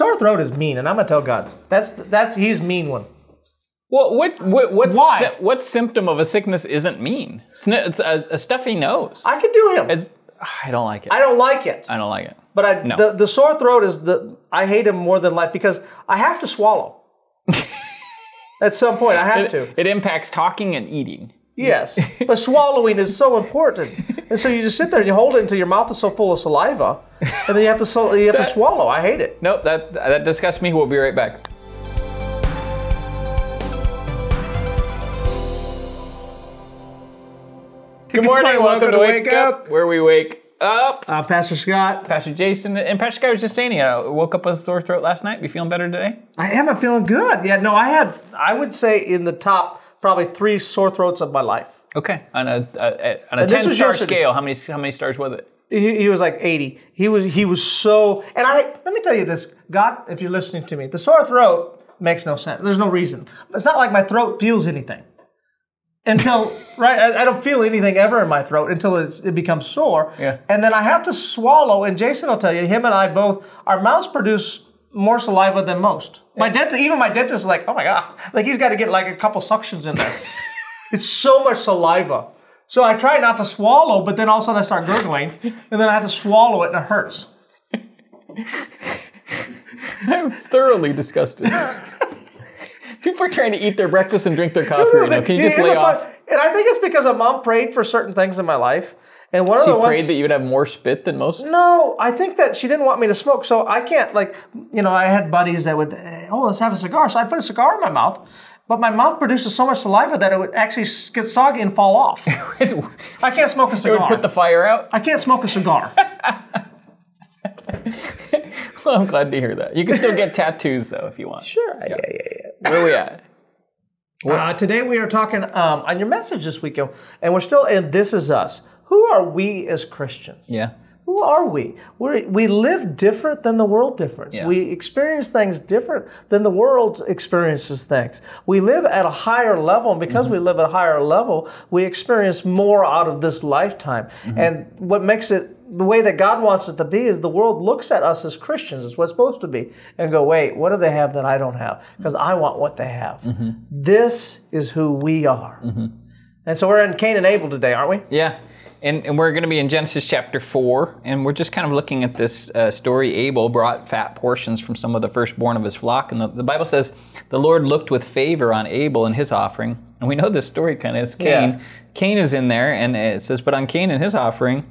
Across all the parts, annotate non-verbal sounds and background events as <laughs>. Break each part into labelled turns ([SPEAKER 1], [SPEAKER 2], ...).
[SPEAKER 1] Sore throat is mean, and I'm gonna tell God that's that's he's mean one.
[SPEAKER 2] Well, what, what what's
[SPEAKER 1] Why?
[SPEAKER 2] what symptom of a sickness isn't mean? It's a, uh, a uh, stuffy nose.
[SPEAKER 1] I could do him.
[SPEAKER 2] It's, I don't like it.
[SPEAKER 1] I don't like it.
[SPEAKER 2] I don't like it.
[SPEAKER 1] But I,
[SPEAKER 2] No.
[SPEAKER 1] the, the sore throat is the I hate him more than life because I have to swallow. <laughs> At some point, I have to.
[SPEAKER 2] It impacts talking and eating.
[SPEAKER 1] Yes, but swallowing is so important, and so you just sit there and you hold it until your mouth is so full of saliva, and then you have to so- you have to swallow. I hate it.
[SPEAKER 2] Nope, that that disgusts me. We'll be right back. Good morning. Welcome, to Wake, up, where we wake up.
[SPEAKER 1] Uh, Pastor Scot,
[SPEAKER 2] Pastor Jason and Pastor Scot was just saying, you know, woke up with a sore throat last night. You feeling better today?
[SPEAKER 1] I am. I'm feeling good. Yeah, no, I had. I would say in the top probably three sore throats of my life.
[SPEAKER 2] Okay. On a, a, on a
[SPEAKER 1] this
[SPEAKER 2] ten star
[SPEAKER 1] yesterday.
[SPEAKER 2] scale, how many how many stars was it?
[SPEAKER 1] He, he was like 80. He was he was so. And I let me tell you this, God, if you're listening to me, the sore throat makes no sense. There's no reason. It's not like my throat feels anything until <laughs> right. I, I don't feel anything ever in my throat until it's, it becomes sore.
[SPEAKER 2] Yeah.
[SPEAKER 1] And then I have to swallow. And Jason will tell you, him and I both, our mouths produce more saliva than most. My dentist, even my dentist, is like, oh my god, <laughs> like he's got to get like a couple suctions in there. <laughs> It's so much saliva. So I try not to swallow, but then all of a sudden I start gurgling, and then I have to swallow it, and it hurts. <laughs>
[SPEAKER 2] I'm thoroughly disgusted. People are trying to eat their breakfast and drink their coffee right now. Can you just lay
[SPEAKER 1] fun-
[SPEAKER 2] off?
[SPEAKER 1] And I think it's because a mom prayed for certain things in my life, and one of
[SPEAKER 2] She
[SPEAKER 1] the ones.
[SPEAKER 2] prayed that you would have more spit than most.
[SPEAKER 1] no, I think that she didn't want me to smoke, so I can't like, you know, I had buddies that would, eh, oh, let's have a cigar. So I put a cigar in my mouth, but my mouth produces so much saliva that it would actually get soggy and fall off. <laughs> I can't smoke a cigar.
[SPEAKER 2] would put the fire out.
[SPEAKER 1] I can't smoke a cigar. <laughs>
[SPEAKER 2] Well, I'm glad to hear that. You can still get tattoos though if you want.
[SPEAKER 1] sure. Yeah, yeah, yeah.
[SPEAKER 2] Where are we at?
[SPEAKER 1] Uh, today we are talking um, on your message this week, and we're still in This Is Us. Who are we as Christians?
[SPEAKER 2] Yeah.
[SPEAKER 1] Who are we? we we live different than the world difference.
[SPEAKER 2] Yeah.
[SPEAKER 1] We experience things different than the world experiences things. We live at a higher level, and because
[SPEAKER 2] Mm-hmm.
[SPEAKER 1] we live at a higher level, we experience more out of this lifetime.
[SPEAKER 2] Mm-hmm.
[SPEAKER 1] And what makes it the way that God wants it to be is the world looks at us as Christians, is what's supposed to be, and go, wait, what do they have that I don't have? Because I want what they have.
[SPEAKER 2] Mm-hmm.
[SPEAKER 1] This is who we are. And so we're in Cain and Abel today, aren't we?
[SPEAKER 2] Yeah. And, and we're going to be in Genesis chapter 4, and we're just kind of looking at this uh, story. Abel brought fat portions from some of the firstborn of his flock. And the, the Bible says the Lord looked with favor on Abel and his offering. And we know this story kind of is Cain.
[SPEAKER 1] Yeah.
[SPEAKER 2] Cain is in there, and it says, But on Cain and his offering,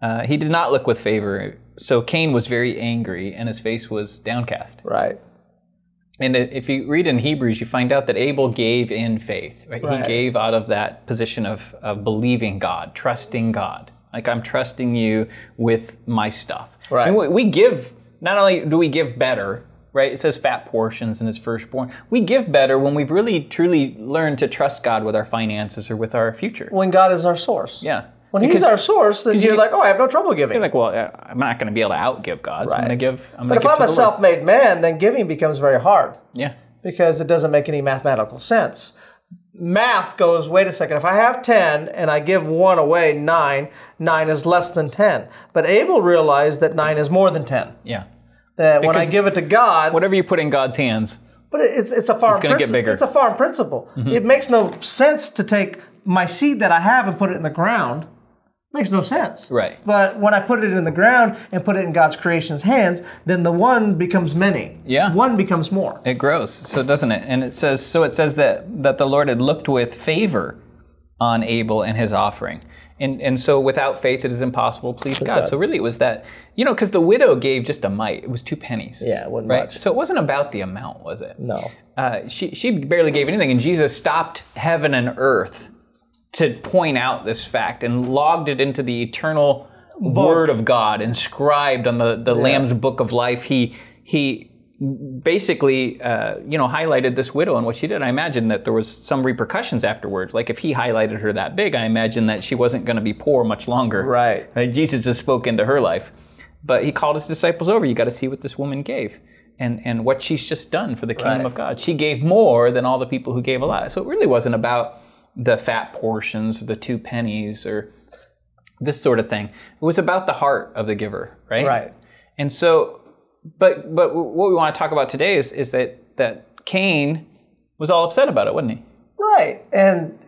[SPEAKER 2] uh, he did not look with favor. So Cain was very angry, and his face was downcast.
[SPEAKER 1] Right.
[SPEAKER 2] And if you read in Hebrews, you find out that Abel gave in faith. Right?
[SPEAKER 1] Right.
[SPEAKER 2] He gave out of that position of, of believing God, trusting God. Like I'm trusting you with my stuff.
[SPEAKER 1] Right.
[SPEAKER 2] And we, we give. Not only do we give better, right? It says fat portions in its firstborn. We give better when we've really truly learned to trust God with our finances or with our future.
[SPEAKER 1] When God is our source.
[SPEAKER 2] Yeah.
[SPEAKER 1] When He's our source, then you're
[SPEAKER 2] you-
[SPEAKER 1] like, oh, I have no trouble giving.
[SPEAKER 2] You're like, well, uh, I'm not going to be able to outgive God, so I'm going to give. I'm
[SPEAKER 1] but if
[SPEAKER 2] give
[SPEAKER 1] I'm a self-made man, then giving becomes very hard
[SPEAKER 2] yeah.
[SPEAKER 1] because it doesn't make any mathematical sense. Math goes, wait a second, if I have 10 and I give one away, 9, 9 is less than 10. But Abel realized that 9 is more than 10.
[SPEAKER 2] Yeah.
[SPEAKER 1] That when I give it to God,
[SPEAKER 2] Whatever you put in God's hands,
[SPEAKER 1] But it's it's a farm.
[SPEAKER 2] gonna get bigger. Mm-hmm.
[SPEAKER 1] It's a farm principle. It makes no sense to take my seed that I have and put it in the ground. Makes no sense.
[SPEAKER 2] Right.
[SPEAKER 1] But when I put it in the ground and put it in God's creation's hands, then the one becomes many.
[SPEAKER 2] Yeah.
[SPEAKER 1] One becomes more.
[SPEAKER 2] It grows, so doesn't it? And it says, so it says that that the Lord had looked with favor on Abel and his offering. And, and so without faith it is impossible to please God.
[SPEAKER 1] God.
[SPEAKER 2] So really it was that, you know, because the widow gave just a mite. It was two pennies.
[SPEAKER 1] Yeah, it wasn't
[SPEAKER 2] right?
[SPEAKER 1] much.
[SPEAKER 2] So it wasn't about the amount, was it?
[SPEAKER 1] No.
[SPEAKER 2] Uh, she, she barely gave anything, and Jesus stopped heaven and earth to point out this fact and logged it into the eternal word of God, inscribed on the, the Lamb's book of life. He he basically uh, you know highlighted this widow and what she did. I imagine that there was some repercussions afterwards. Like if he highlighted her that big, I imagine that she wasn't going to be poor much longer.
[SPEAKER 1] Right.
[SPEAKER 2] Like, Jesus just spoke into her life. But he called his disciples over. You got to see what this woman gave and, and what she's just done for the kingdom
[SPEAKER 1] Right.
[SPEAKER 2] of God. She gave more than all the people who gave a lot. So it really wasn't about the fat portions, the two pennies, or this sort of thing. It was about the heart of the giver, right?
[SPEAKER 1] Right.
[SPEAKER 2] And so but but what we want to talk about today is is that that Cain was all upset about it, wasn't he?
[SPEAKER 1] Right. And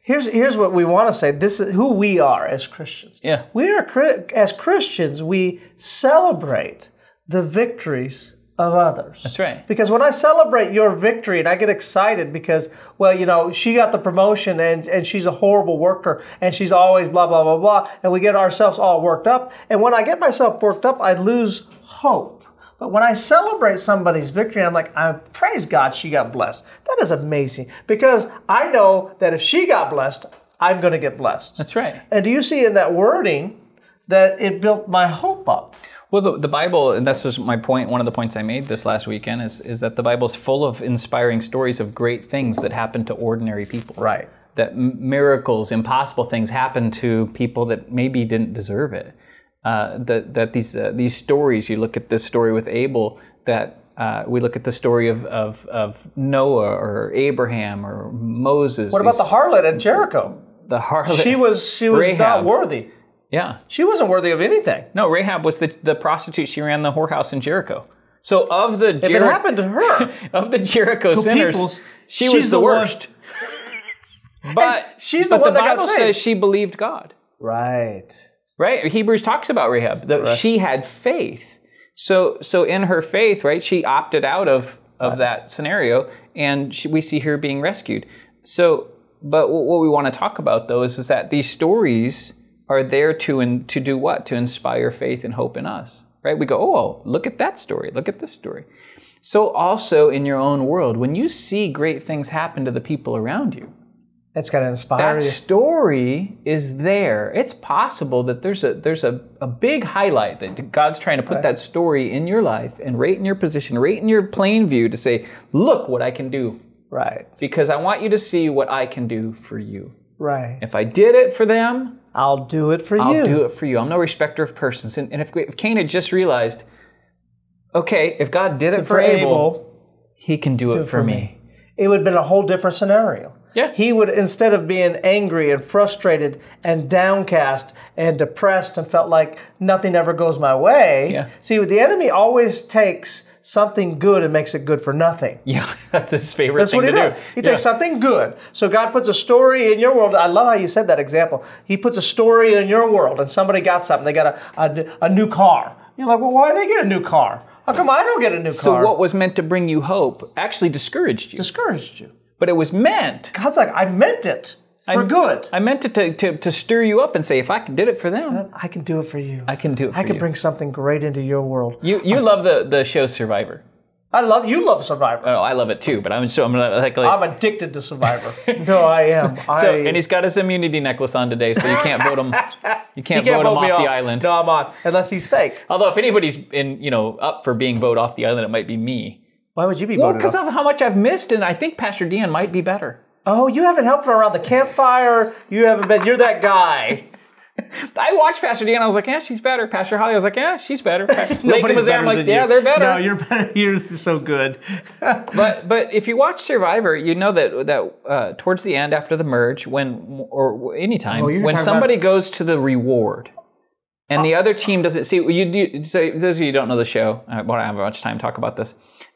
[SPEAKER 1] here's here's what we want to say. This is who we are as Christians.
[SPEAKER 2] Yeah.
[SPEAKER 1] We are as Christians, we celebrate the victories of others.
[SPEAKER 2] That's right.
[SPEAKER 1] Because when I celebrate your victory and I get excited because, well, you know, she got the promotion and, and she's a horrible worker and she's always blah, blah, blah, blah, and we get ourselves all worked up. And when I get myself worked up, I lose hope. But when I celebrate somebody's victory, I'm like, I praise God she got blessed. That is amazing because I know that if she got blessed, I'm going to get blessed.
[SPEAKER 2] That's right.
[SPEAKER 1] And do you see in that wording that it built my hope up?
[SPEAKER 2] Well, the, the Bible, and this was my point, one of the points I made this last weekend, is, is that the Bible's full of inspiring stories of great things that happen to ordinary people.
[SPEAKER 1] Right.
[SPEAKER 2] That m- miracles, impossible things happen to people that maybe didn't deserve it. Uh, that, that these, uh, these stories, you look at this story with Abel, that uh, we look at the story of, of, of Noah or Abraham or Moses.
[SPEAKER 1] What about the harlot at Jericho?
[SPEAKER 2] the harlot?
[SPEAKER 1] She was she was
[SPEAKER 2] Rahab.
[SPEAKER 1] not worthy.
[SPEAKER 2] Yeah.
[SPEAKER 1] She wasn't worthy of anything.
[SPEAKER 2] No, Rahab was the, the prostitute. She ran the whorehouse in Jericho. So of the
[SPEAKER 1] If it happened to her, <laughs>
[SPEAKER 2] of the Jericho sinners,
[SPEAKER 1] people,
[SPEAKER 2] she was the,
[SPEAKER 1] the
[SPEAKER 2] worst. <laughs> But
[SPEAKER 1] she's the one
[SPEAKER 2] the
[SPEAKER 1] that got
[SPEAKER 2] Bible says she believed God.
[SPEAKER 1] right?
[SPEAKER 2] Right? Hebrews talks about Rahab that she had faith. So so in her faith, right, she opted out of of that scenario, and she, we see her being rescued. So, but what what we want to talk about though is, is that these stories are there to in, to do what? To inspire faith and hope in us. Right? We go, oh, look at that story. Look at this story. So also in your own world, when you see great things happen to the people around you,
[SPEAKER 1] It's got to inspire
[SPEAKER 2] that
[SPEAKER 1] you.
[SPEAKER 2] story is there. It's possible that there's a there's a, a big highlight that God's trying to put that story in your life and right in your position, right in your plain view to say, look what I can do.
[SPEAKER 1] Right,
[SPEAKER 2] Because I want you to see what I can do for you.
[SPEAKER 1] right.
[SPEAKER 2] If I did it for them,
[SPEAKER 1] I'll do it for you.
[SPEAKER 2] I'll do it for you. I'm no respecter of persons. And, and if, if Cain had just realized, okay, if God did it for, Abel, he can do it for,
[SPEAKER 1] for
[SPEAKER 2] me.
[SPEAKER 1] me. It would have been a whole different scenario.
[SPEAKER 2] Yeah.
[SPEAKER 1] He would, instead of being angry and frustrated and downcast and depressed and felt like nothing ever goes my way.
[SPEAKER 2] Yeah.
[SPEAKER 1] See, the enemy always takes something good and makes it good for nothing. <laughs>
[SPEAKER 2] Yeah, that's his favorite
[SPEAKER 1] That's
[SPEAKER 2] thing
[SPEAKER 1] what he
[SPEAKER 2] to
[SPEAKER 1] does.
[SPEAKER 2] do.
[SPEAKER 1] He
[SPEAKER 2] Yeah.
[SPEAKER 1] takes something good. So God puts a story in your world. I love how you said that example. He puts a story in your world, and somebody got something. They got a, a, a new car. You're like, well, why did they get a new car? How come I don't get a new car?
[SPEAKER 2] So what was meant to bring you hope actually discouraged you.
[SPEAKER 1] discouraged you?
[SPEAKER 2] but it was meant.
[SPEAKER 1] God's like, I meant it for good.
[SPEAKER 2] I meant it to, to, to stir you up and say, if I did it for them,
[SPEAKER 1] I can do it for you.
[SPEAKER 2] I can do it for
[SPEAKER 1] I can
[SPEAKER 2] you.
[SPEAKER 1] bring something great into your world.
[SPEAKER 2] you you love the, the show Survivor.
[SPEAKER 1] I love you. Love Survivor.
[SPEAKER 2] Oh, I love it too, but I'm so I'm like, like
[SPEAKER 1] I'm addicted to Survivor. <laughs> no, I am.
[SPEAKER 2] so,
[SPEAKER 1] I,
[SPEAKER 2] and he's got his immunity necklace on today, so you can't vote him. <laughs> You can't,
[SPEAKER 1] can't
[SPEAKER 2] vote him
[SPEAKER 1] vote me
[SPEAKER 2] off the island.
[SPEAKER 1] No, I'm on. Unless he's fake.
[SPEAKER 2] Although if anybody's in you know up for being voted off the island, it might be me.
[SPEAKER 1] Why would you be
[SPEAKER 2] Well,
[SPEAKER 1] voted
[SPEAKER 2] because
[SPEAKER 1] off?
[SPEAKER 2] of how much I've missed, and I think Pastor Dion might be better.
[SPEAKER 1] Oh, you haven't helped around the campfire. You haven't been. You're that guy. <laughs>
[SPEAKER 2] I watched Pastor Dion. I was like, yeah, she's better. Pastor Holly, I was like, yeah, she's better. <laughs> Pastor Lakin was there. I'm like, yeah,
[SPEAKER 1] you.
[SPEAKER 2] they're better.
[SPEAKER 1] No, you're better. <laughs> You're so good.
[SPEAKER 2] but but if you watch Survivor, you know that that uh, towards the end after the merge, when or anytime
[SPEAKER 1] Oh,
[SPEAKER 2] when somebody goes to the reward, and the other team doesn't see you. do so those of you who don't know the show, I won't have much time to talk about this.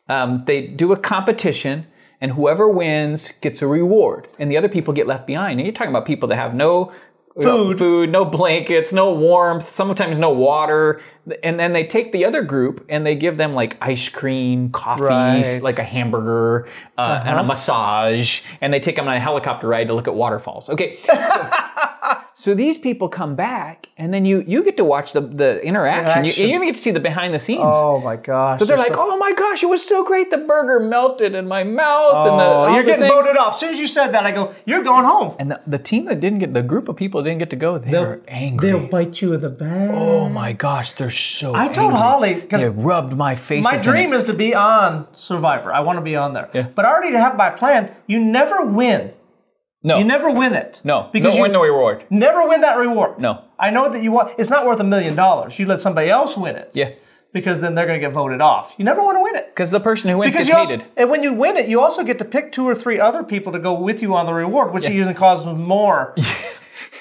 [SPEAKER 2] Um, they do a competition, and whoever wins gets a reward, and the other people get left behind. And you're talking about people that have no.
[SPEAKER 1] Food.
[SPEAKER 2] food, no blankets, no warmth, sometimes no water. And then they take the other group and they give them like ice cream, coffee,
[SPEAKER 1] Right.
[SPEAKER 2] like a hamburger, uh, and a massage, and they take them on a helicopter ride to look at waterfalls. Okay, so, <laughs> so these people come back, and then you you get to watch the the interaction. You,
[SPEAKER 1] Interaction.
[SPEAKER 2] you even get to see the behind the scenes.
[SPEAKER 1] Oh my gosh.
[SPEAKER 2] so they're like, "Oh my gosh, it was so great! The burger melted in my mouth, and the
[SPEAKER 1] Oh, you're
[SPEAKER 2] the
[SPEAKER 1] getting
[SPEAKER 2] things."
[SPEAKER 1] voted off. As soon as you said that, I go, you're going home.
[SPEAKER 2] And the, the team that didn't get the group of people that didn't get to go, they were angry.
[SPEAKER 1] They'll bite you in the back.
[SPEAKER 2] oh my gosh, they're so.
[SPEAKER 1] I told Holly because
[SPEAKER 2] They rubbed my face.
[SPEAKER 1] my dream is to be on Survivor. I want to be on there.
[SPEAKER 2] Yeah.
[SPEAKER 1] But I already have my plan. You never win.
[SPEAKER 2] No,
[SPEAKER 1] You never win it.
[SPEAKER 2] no,
[SPEAKER 1] because
[SPEAKER 2] no
[SPEAKER 1] you
[SPEAKER 2] win no reward.
[SPEAKER 1] never win that reward.
[SPEAKER 2] No.
[SPEAKER 1] I know that you want. It's not worth a million dollars. You let somebody else win it.
[SPEAKER 2] Yeah,
[SPEAKER 1] Because then they're going to get voted off. You never want to win it.
[SPEAKER 2] because the person who wins
[SPEAKER 1] Because
[SPEAKER 2] gets
[SPEAKER 1] also,
[SPEAKER 2] hated.
[SPEAKER 1] and when you win it, you also get to pick two or three other people to go with you on the reward, which usually causes more <laughs>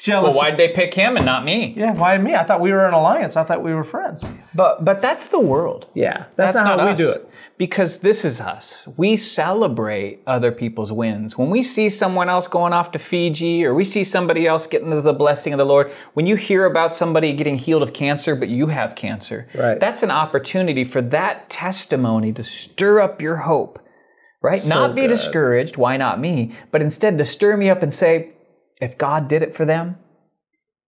[SPEAKER 1] Jealous.
[SPEAKER 3] Well, why'd they pick him and not me?
[SPEAKER 1] yeah, why me? I thought we were an alliance. I thought we were friends.
[SPEAKER 3] But but that's the world.
[SPEAKER 1] Yeah, that's, not, how we do it.
[SPEAKER 3] Because this is us. We celebrate other people's wins. When we see someone else going off to Fiji or we see somebody else getting the blessing of the Lord, when you hear about somebody getting healed of cancer, but you have cancer,
[SPEAKER 1] Right.
[SPEAKER 3] that's an opportunity for that testimony to stir up your hope. Right?
[SPEAKER 1] So
[SPEAKER 3] not be
[SPEAKER 1] good.
[SPEAKER 3] discouraged, why not me? But instead to stir me up and say, if God did it for them,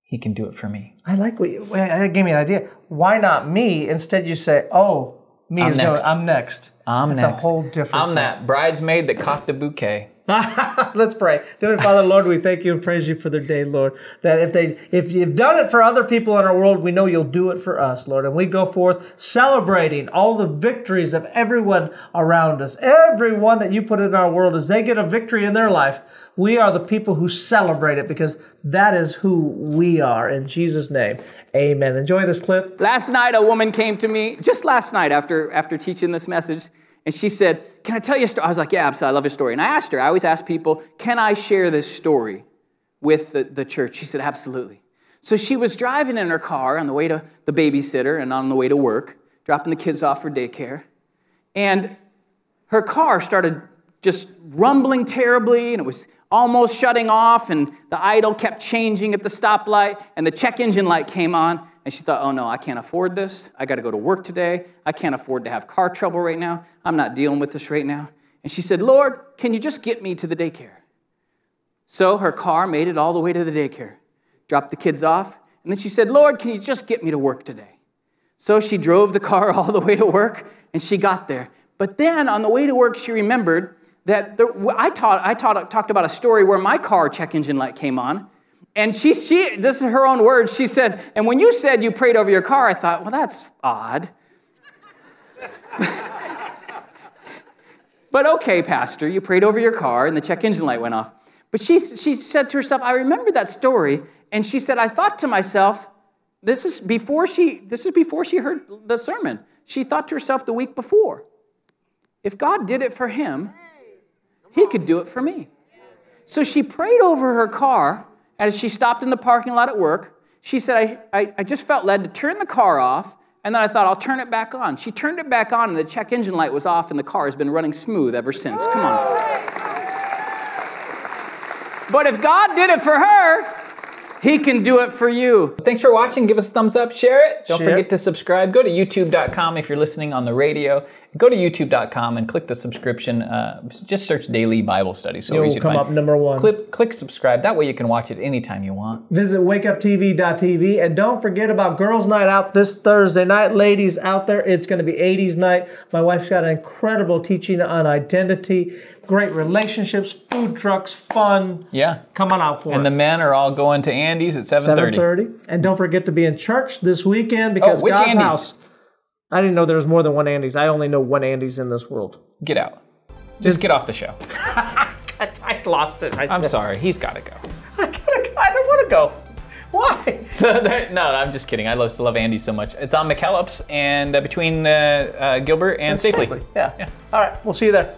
[SPEAKER 3] he can do it for me.
[SPEAKER 1] I like what you, that gave me an idea. Why not me? Instead, you say, "Oh, me
[SPEAKER 3] I'm
[SPEAKER 1] is
[SPEAKER 3] next.
[SPEAKER 1] going. I'm next."
[SPEAKER 3] I'm
[SPEAKER 1] That's
[SPEAKER 3] next.
[SPEAKER 1] a whole different.
[SPEAKER 3] I'm
[SPEAKER 1] thing.
[SPEAKER 3] that bridesmaid that caught the bouquet. <laughs>
[SPEAKER 1] Let's pray. Dear Father, Lord, we thank you and praise you for their day, Lord. That if they, if you've done it for other people in our world, we know you'll do it for us, Lord. And we go forth celebrating all the victories of everyone around us, everyone that you put in our world. As they get a victory in their life, we are the people who celebrate it because that is who we are. In Jesus' name, Amen. Enjoy this clip.
[SPEAKER 2] Last night, a woman came to me, just last night after, after teaching this message, and she said, Can I tell you a story? I was like, Yeah, absolutely. I love your story. And I asked her, I always ask people, Can I share this story with the, the church? She said, Absolutely. So she was driving in her car on the way to the babysitter and on the way to work, dropping the kids off for daycare. And her car started just rumbling terribly, and it was almost shutting off, and the idle kept changing at the stoplight, and the check engine light came on, and she thought, oh no, I can't afford this. I gotta go to work today. I can't afford to have car trouble right now. I'm not dealing with this right now. And she said, Lord, can you just get me to the daycare? So her car made it all the way to the daycare, dropped the kids off, and then she said, Lord, can you just get me to work today? So she drove the car <laughs> all the way to work and she got there. But then on the way to work, she remembered that I, taught, I taught, talked about a story where my car check engine light came on. And she, she, this is her own words. She said, and when you said you prayed over your car, I thought, well, that's odd. <laughs> but okay, Pastor, you prayed over your car and the check engine light went off. But she, she said to herself, I remember that story. And she said, I thought to myself, this is before she, this is before she heard the sermon. She thought to herself the week before, if God did it for him, he could do it for me. So she prayed over her car as she stopped in the parking lot at work. She said, I, I, I just felt led to turn the car off, and then I thought, I'll turn it back on. She turned it back on, and the check engine light was off, and the car has been running smooth ever since. Come on. But if God did it for her, he can do it for you.
[SPEAKER 3] Thanks for watching. Give us a thumbs up, share it. Don't
[SPEAKER 1] Share.
[SPEAKER 3] forget to subscribe. Go to youtube.com if you're listening on the radio. Go to youtube.com and click the subscription. Uh, just search daily Bible study. So
[SPEAKER 1] It will come up number one.
[SPEAKER 3] Click, click subscribe. That way you can watch it anytime you want.
[SPEAKER 1] Visit wakeuptv.tv and don't forget about Girls Night Out this Thursday night. Ladies out there, it's going to be 80s night. My wife's got an incredible teaching on identity, great relationships, food trucks, fun.
[SPEAKER 3] Yeah.
[SPEAKER 1] Come on out for
[SPEAKER 3] And
[SPEAKER 1] it.
[SPEAKER 3] the men are all going to Andy's at 7.30.
[SPEAKER 1] 7:30. And don't forget to be in church this weekend because
[SPEAKER 3] Oh, which
[SPEAKER 1] God's
[SPEAKER 3] Andy's?
[SPEAKER 1] house. I didn't know there was more than one Andy's. I only know one Andy's in this world.
[SPEAKER 3] Get out. Just get off the show. <laughs>
[SPEAKER 1] I, I lost it. I,
[SPEAKER 3] I'm sorry. He's got to go.
[SPEAKER 1] I, gotta, I don't want to go. Why? <laughs>
[SPEAKER 3] So that, no, I'm just kidding. I love, love Andy so much. It's on McKellips and uh, between uh, uh, Gilbert and Stapley.
[SPEAKER 1] Yeah. All right. We'll see you there.